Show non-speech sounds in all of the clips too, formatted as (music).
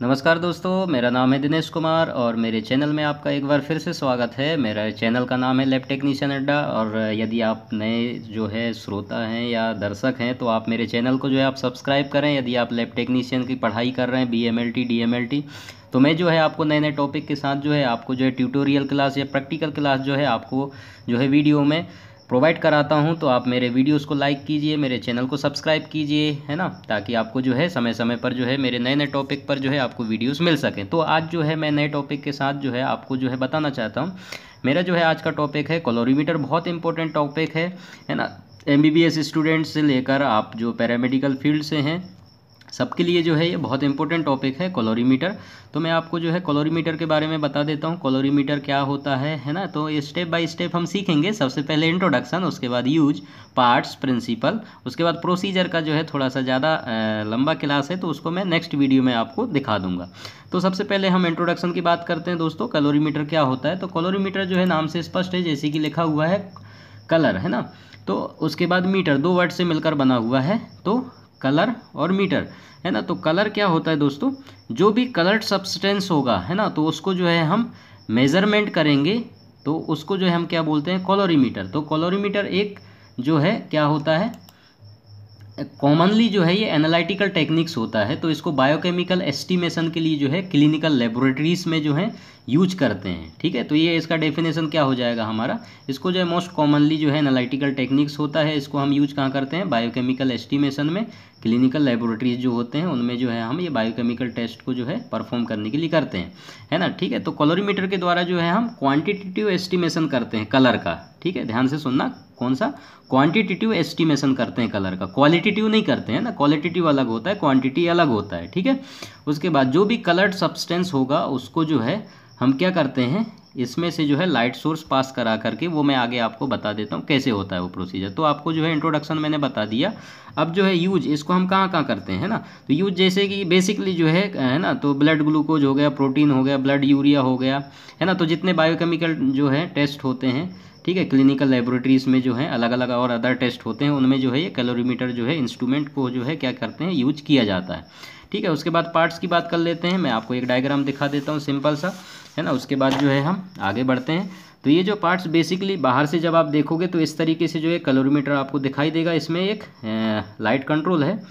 नमस्कार दोस्तों, मेरा नाम है दिनेश कुमार और मेरे चैनल में आपका एक बार फिर से स्वागत है। मेरा चैनल का नाम है लैब टेक्नीशियन अड्डा और यदि आप नए जो है श्रोता हैं या दर्शक हैं तो आप मेरे चैनल को जो है आप सब्सक्राइब करें। यदि आप लैब टेक्नीशियन की पढ़ाई कर रहे हैं B M L T D M L T तो मैं जो है आपको नए नए टॉपिक के साथ जो है आपको जो है ट्यूटोरियल क्लास या प्रैक्टिकल क्लास जो है आपको जो है वीडियो में प्रोवाइड कराता हूँ तो आप मेरे वीडियोस को लाइक कीजिए, मेरे चैनल को सब्सक्राइब कीजिए, है ना? ताकि आपको जो है समय समय पर जो है, मेरे नए नए टॉपिक पर जो है, आपको वीडियोस मिल सकें। तो आज जो है, मैं नए टॉपिक के साथ जो है, आपको जो है, बताना चाहता हूँ। मेरा जो है, आज का टॉपिक है कलोरीमीटर बहुत इंपॉर्टेंट टॉपिक है है ना? एम स्टूडेंट से लेकर आप जो पैरामेडिकल फ़ील्ड से हैं सबके लिए जो है ये बहुत इंपॉर्टेंट टॉपिक है कॉलोरीमीटर तो मैं आपको जो है कॉलोरीमीटर के बारे में बता देता हूँ कॉलोरीमीटर क्या होता है है ना? तो स्टेप बाय स्टेप हम सीखेंगे। सबसे पहले इंट्रोडक्शन उसके बाद यूज़ पार्ट्स प्रिंसिपल उसके बाद प्रोसीजर का जो है थोड़ा सा ज़्यादा लंबा क्लास है तो उसको मैं नेक्स्ट वीडियो में आपको दिखा दूँगा। तो सबसे पहले हम इंट्रोडक्शन की बात करते हैं दोस्तों कलोरीमीटर क्या होता है? तो कलोरीमीटर जो है नाम से स्पष्ट है, जैसे कि लिखा हुआ है कलर है ना? तो उसके बाद मीटर दो वर्ड से मिलकर बना हुआ है। तो कलर और मीटर, है ना? तो कलर क्या होता है दोस्तों? जो भी कलर्ड सब्सटेंस होगा, है ना? तो उसको जो है हम मेज़रमेंट करेंगे तो उसको जो है हम क्या बोलते हैं? कॉलोरीमीटर तो कॉलोरीमीटर एक जो है, क्या होता है? कॉमनली जो है ये एनालिटिकल टेक्निक्स होता है तो इसको बायोकेमिकल एस्टिमेशन के लिए जो है क्लिनिकल लेबोरेटरीज में जो है यूज़ करते हैं, ठीक है? तो ये इसका डेफिनेशन क्या हो जाएगा हमारा? इसको जो है मोस्ट कॉमनली जो है एनालिटिकल टेक्निक्स होता है, इसको हम यूज़ कहाँ करते हैं? बायोकेमिकल एस्टिमेशन में। क्लिनिकल लेबोरेटरीज जो होते हैं, उनमें जो है हम ये बायोकेमिकल टेस्ट को जो है परफॉर्म करने के लिए करते हैं, है ना? ठीक है? तो कलोरीमीटर के द्वारा जो है हम क्वांटिटेटिव एस्टिमेशन करते हैं कलर का, ठीक है? ध्यान से सुनना, कौन सा? क्वांटिटेटिव एस्टिमेशन करते हैं कलर का। क्वालिटेटिव नहीं करते हैं ना? क्वालिटेटिव अलग होता है क्वांटिटी अलग होता है, ठीक है? उसके बाद जो भी कलर्ड सब्सटेंस होगा, उसको जो है हम क्या करते हैं? इसमें से जो है लाइट सोर्स पास करा करके वो मैं आगे आपको बता देता हूँ कैसे होता है वो प्रोसीजर तो आपको जो है इंट्रोडक्शन मैंने बता दिया। अब जो है यूज़ इसको हम कहाँ कहाँ करते हैं ना? तो यूज़ जैसे कि बेसिकली जो है है ना? तो ब्लड ग्लूकोज हो गया प्रोटीन हो गया ब्लड यूरिया हो गया, है ना? तो जितने बायोकेमिकल जो है टेस्ट होते हैं, ठीक है? क्लिनिकल लेबोरेटरीज में जो है अलग अलग और अदर टेस्ट होते हैं, उनमें जो है ये कैलोरीमीटर जो है इंस्ट्रूमेंट को जो है क्या करते हैं? यूज़ किया जाता है। ठीक है, उसके बाद पार्ट्स की बात कर लेते हैं। मैं आपको एक डायग्राम दिखा देता हूँ सिंपल सा, है ना? उसके बाद जो है हम आगे बढ़ते हैं। तो ये जो पार्ट्स बेसिकली बाहर से जब आप देखोगे तो इस तरीके से जो है कलोरीमीटर आपको दिखाई देगा। इसमें एक लाइट कंट्रोल है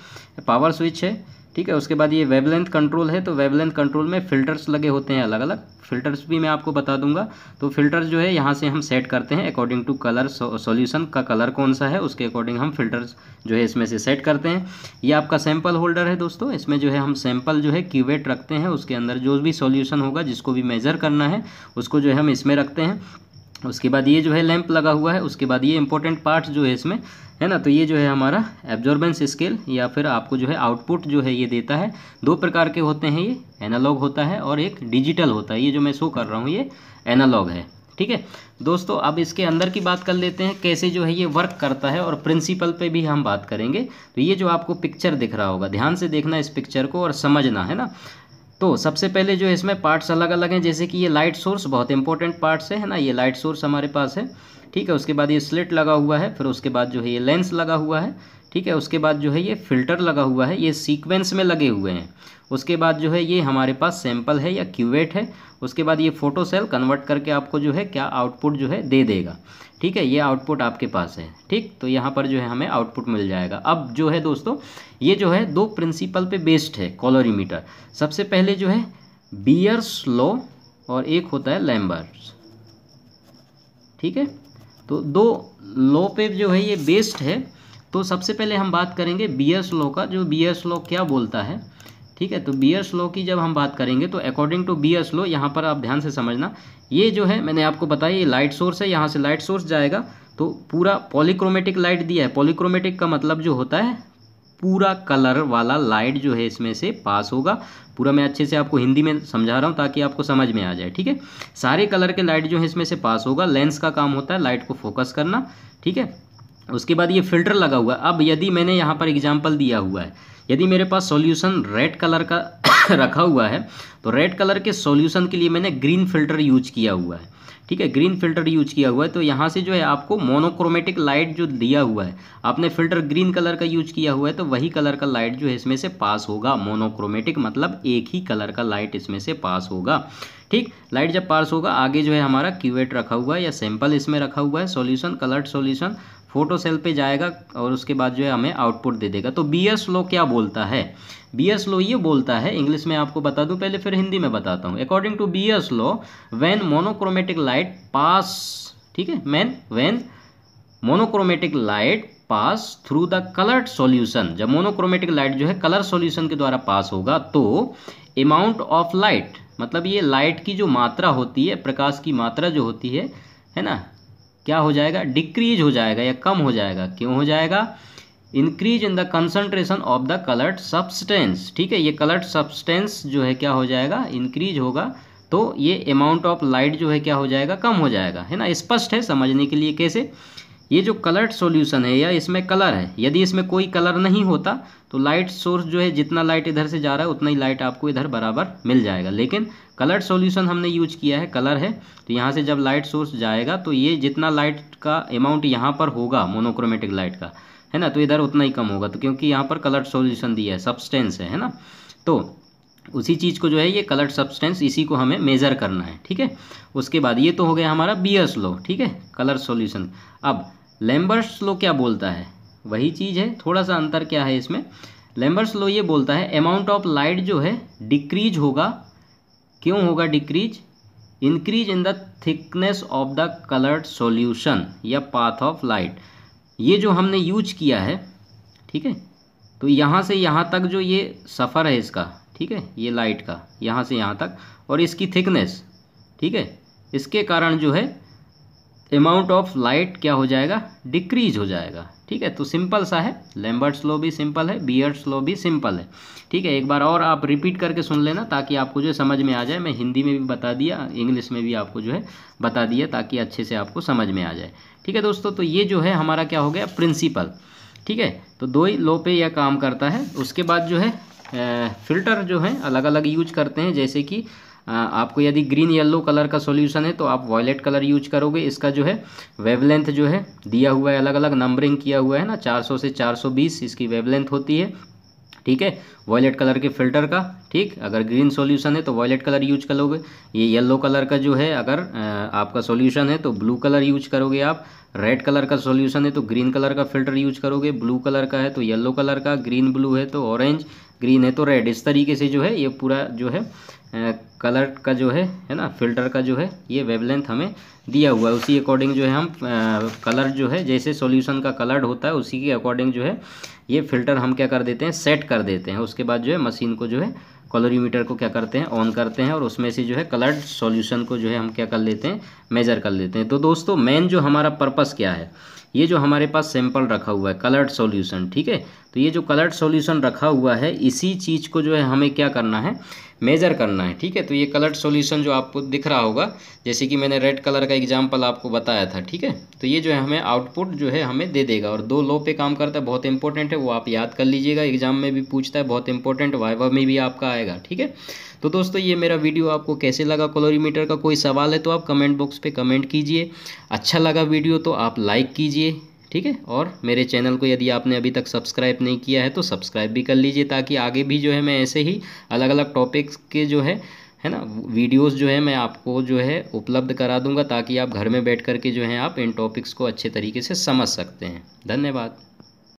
पावर स्विच है। ठीक है, उसके बाद ये वेवलेंथ कंट्रोल है तो वेबलेंथ कंट्रोल में फ़िल्टर्स लगे होते हैं अलग अलग फ़िल्टर्स भी मैं आपको बता दूँगा। तो फ़िल्टर्स जो है, यहाँ से हम सेट करते हैं अकॉर्डिंग टू कलर सॉल्यूशन का कलर कौन सा है, उसके अकॉर्डिंग हम फ़िल्टर्स जो है इसमें से सेट करते हैं। ये आपका सैंपल होल्डर है दोस्तों। इसमें जो है, हम सैंपल जो है क्यूवेट रखते हैं। उसके अंदर जो भी सोल्यूशन होगा, जिसको भी मेज़र करना है, उसको जो है हम इसमें रखते हैं। उसके बाद ये जो है लैंप लगा हुआ है, उसके बाद ये इंपॉर्टेंट पार्ट जो है इसमें, है ना? तो ये जो है हमारा एब्जॉर्बेंस स्केल या फिर आपको जो है आउटपुट जो है ये देता है। दो प्रकार के होते हैं ये एनालॉग होता है और एक डिजिटल होता है। ये जो मैं शो कर रहा हूँ, ये एनालॉग है, ठीक है? दोस्तों, अब इसके अंदर की बात कर लेते हैं, कैसे जो है ये वर्क करता है और प्रिंसिपल पे भी हम बात करेंगे। तो ये जो आपको पिक्चर दिख रहा होगा, ध्यान से देखना इस पिक्चर को और समझना, है ना? तो सबसे पहले जो इसमें पार्ट्स अलग अलग हैं, जैसे कि ये लाइट सोर्स बहुत इंपॉर्टेंट पार्ट्स है ना? ये लाइट सोर्स हमारे पास है, ठीक है? उसके बाद ये स्लिट लगा हुआ है, फिर उसके बाद जो है ये लेंस लगा हुआ है, ठीक है? उसके बाद जो है ये फ़िल्टर लगा हुआ है, ये सीक्वेंस में लगे हुए हैं। उसके बाद जो है ये हमारे पास सैंपल है या क्यूवेट है, उसके बाद ये फ़ोटो सेल कन्वर्ट करके आपको जो है क्या आउटपुट जो है दे देगा। ठीक है, ये आउटपुट आपके पास है, ठीक? तो यहाँ पर जो है हमें आउटपुट मिल जाएगा। अब जो है दोस्तों, ये जो है दो प्रिंसिपल पे बेस्ड है कॉलोरीमीटर सबसे पहले जो है बियर्स लॉ और एक होता है लैम्बर्स ठीक है? तो दो लॉ पे जो है ये बेस्ड है तो सबसे पहले हम बात करेंगे बियर्स लॉ का, जो बियर्स लॉ क्या बोलता है? ठीक है? तो बियर्स लॉ की जब हम बात करेंगे तो अकॉर्डिंग टू बियर्स लॉ यहाँ पर आप ध्यान से समझना, ये जो है, मैंने आपको बताया, ये लाइट सोर्स है, यहाँ से लाइट सोर्स जाएगा तो पूरा पॉलीक्रोमेटिक लाइट दिया है। पॉलीक्रोमेटिक का मतलब जो होता है, पूरा कलर वाला लाइट जो है इसमें से पास होगा। पूरा मैं अच्छे से आपको हिंदी में समझा रहा हूँ, ताकि आपको समझ में आ जाए, ठीक है? सारे कलर के लाइट जो है इसमें से पास होगा। लेंस का काम होता है लाइट को फोकस करना, ठीक है? उसके बाद ये फ़िल्टर लगा हुआ है। अब यदि मैंने यहाँ पर एग्ज़ाम्पल दिया हुआ है यदि मेरे पास सॉल्यूशन रेड कलर का (coughs) रखा हुआ है तो रेड कलर के सॉल्यूशन के लिए मैंने ग्रीन फ़िल्टर यूज़ किया हुआ है। ठीक है ग्रीन फ़िल्टर यूज़ किया हुआ है तो यहाँ से जो है आपको मोनोक्रोमेटिक लाइट जो दिया हुआ है, आपने फ़िल्टर ग्रीन कलर का यूज़ किया हुआ है तो वही कलर का लाइट जो है इसमें से पास होगा। मोनोक्रोमेटिक मतलब एक ही कलर का लाइट इसमें से पास होगा। ठीक लाइट जब पास होगा, आगे जो है हमारा क्यूएट रखा हुआ है या सैंपल इसमें रखा हुआ है solution coloured solution photo cell पे जाएगा और उसके बाद जो है हमें आउटपुट दे देगा। तो बी एस लो क्या बोलता है? बी एस लो ये बोलता है इंग्लिश में आपको बता दूँ, पहले फिर हिंदी में बताता हूँ। According to Beer's law when monochromatic light pass ठीक है? Man when monochromatic light pass through the coloured solution जब मोनोक्रोमेटिक लाइट जो है कलर सॉल्यूशन के द्वारा पास होगा तो अमाउंट ऑफ़ लाइट मतलब ये लाइट की जो मात्रा होती है, प्रकाश की मात्रा जो होती है है ना? क्या हो जाएगा? डिक्रीज हो जाएगा या कम हो जाएगा। क्यों हो जाएगा? Increase in the concentration of the coloured substance ठीक है? ये कलर्ड सब्सटेंस जो है क्या हो जाएगा? इंक्रीज होगा। तो ये अमाउंट ऑफ़ लाइट जो है क्या हो जाएगा? कम हो जाएगा। है ना? स्पष्ट है समझने के लिए कैसे? ये जो कलर्ड सॉल्यूशन है, या इसमें कलर है, यदि इसमें कोई कलर नहीं होता तो लाइट सोर्स जो है, जितना लाइट इधर से जा रहा है, उतना ही लाइट आपको इधर बराबर मिल जाएगा। लेकिन कलर्ड सॉल्यूशन हमने यूज़ किया है कलर है तो यहाँ से जब लाइट सोर्स जाएगा तो ये जितना लाइट का अमाउंट यहाँ पर होगा मोनोक्रोमेटिक लाइट का, है ना? तो इधर उतना ही कम होगा तो क्योंकि यहाँ पर कलर्ड सॉल्यूशन दिया है सब्सटेंस है है ना? तो उसी चीज़ को जो है, ये कलर्ड सब्सटेंस इसी को हमें मेज़र करना है, ठीक है? उसके बाद ये तो हो गया हमारा बी एस लो ठीक है? कलर सॉल्यूशन अब लेम्बर्स लो क्या बोलता है? वही चीज़ है, थोड़ा सा अंतर क्या है इसमें? लेम्बर्स लो ये बोलता है अमाउंट ऑफ़ लाइट जो है डिक्रीज होगा। क्यों होगा decrease increase in the thickness of the coloured solution या पाथ ऑफ़ लाइट ये जो हमने यूज़ किया है, ठीक है? तो यहाँ से यहाँ तक जो ये सफ़र है इसका, ठीक है? ये लाइट का, यहाँ से यहाँ तक। और इसकी थिकनेस ठीक है? इसके कारण जो है अमाउंट ऑफ़ लाइट क्या हो जाएगा? डिक्रीज हो जाएगा। ठीक है? तो सिंपल सा है। लैम्बर्ट स्लो भी सिंपल है। बियर्ड स्लो भी सिंपल है। ठीक है? एक बार और आप रिपीट करके सुन लेना ताकि आपको जो है समझ में आ जाए। मैं हिंदी में भी बता दिया इंग्लिश में भी आपको जो है बता दिया ताकि अच्छे से आपको समझ में आ जाए। ठीक है दोस्तों? तो ये जो है हमारा क्या हो गया? प्रिंसिपल ठीक है? तो दो ही लो पे यह काम करता है। उसके बाद जो है फ़िल्टर जो है अलग अलग यूज़ करते हैं। जैसे कि आपको यदि ग्रीन येलो कलर का सॉल्यूशन है तो आप वॉयलेट कलर यूज़ करोगे। इसका जो है वेवलेंथ जो है, दिया हुआ है अलग अलग नंबरिंग किया हुआ है ना 400 से 420 इसकी वेवलेंथ होती है। ठीक है? वॉयलेट कलर के फ़िल्टर का, ठीक? अगर ग्रीन सॉल्यूशन है तो वॉयलेट कलर यूज़ करोगे। ये येलो कलर का जो है, अगर आपका सॉल्यूशन है तो ब्लू कलर यूज़ करोगे आप। रेड कलर का सॉल्यूशन है तो ग्रीन कलर का फ़िल्टर यूज़ करोगे। ब्लू कलर का है तो येलो कलर का। ग्रीन ब्लू है तो ऑरेंज ग्रीन है तो रेड इस तरीके से जो है, ये पूरा जो है कलर का जो है है ना फ़िल्टर का जो है, ये वेवलेंथ हमें दिया हुआ है। उसी अकॉर्डिंग जो है हम कलर जो है, जैसे सॉल्यूशन का कलर्ड होता है, उसी के अकॉर्डिंग जो है, ये फ़िल्टर हम क्या कर देते हैं सेट कर देते हैं। उसके बाद जो है मशीन को जो है कलोरीमीटर को क्या करते हैं ऑन करते हैं और उसमें से जो है कलर्ड सॉल्यूशन को जो है, हम क्या कर लेते हैं मेज़र कर लेते हैं। तो दोस्तों मेन जो हमारा पर्पस क्या है? ये जो हमारे पास सैंपल रखा हुआ है कलर्ड सॉल्यूशन ठीक है? तो ये जो कलर्ड सॉल्यूशन रखा हुआ है, इसी चीज़ को जो है हमें क्या करना है? मेज़र करना है, ठीक है? तो ये कलर्ड सॉल्यूशन जो आपको दिख रहा होगा, जैसे कि मैंने रेड कलर का एग्ज़ाम्पल आपको बताया था, ठीक है? तो ये जो है हमें आउटपुट जो है हमें दे देगा और दो लो पे काम करता है, बहुत इंपॉर्टेंट है, वो आप याद कर लीजिएगा एग्ज़ाम में भी पूछता है, बहुत इंपॉर्टेंट वाइवा में भी आपका आएगा, ठीक है? तो दोस्तों, ये मेरा वीडियो आपको कैसे लगा? क्लोरीमीटर का कोई सवाल है तो आप कमेंट बॉक्स पर कमेंट कीजिए। अच्छा लगा वीडियो तो आप लाइक कीजिए, ठीक है? और मेरे चैनल को यदि आपने अभी तक सब्सक्राइब नहीं किया है तो सब्सक्राइब भी कर लीजिए ताकि आगे भी जो है मैं ऐसे ही अलग अलग टॉपिक्स के जो है है ना वीडियोस जो है मैं आपको जो है उपलब्ध करा दूँगा ताकि आप घर में बैठ कर के जो है आप इन टॉपिक्स को अच्छे तरीके से समझ सकते हैं। धन्यवाद।